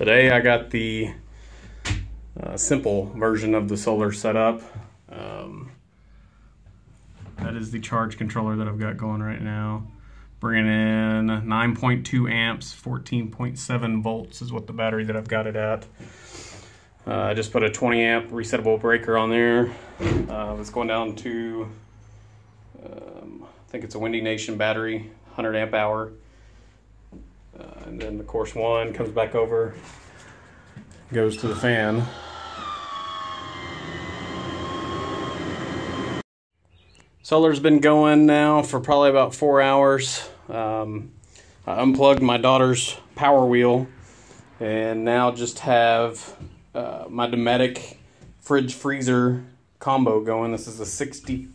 Today I got the uh, simple version of the solar setup. Um, that is the charge controller that I've got going right now. Bringing in 9.2 amps, 14.7 volts is what the battery that I've got it at. Uh, I just put a 20 amp resettable breaker on there. Uh, it's going down to, um, I think it's a Windy Nation battery, 100 amp hour. Uh, and then the course one comes back over, goes to the fan. Solar's been going now for probably about four hours. Um, I unplugged my daughter's power wheel and now just have uh, my Dometic fridge freezer combo going. This is a 60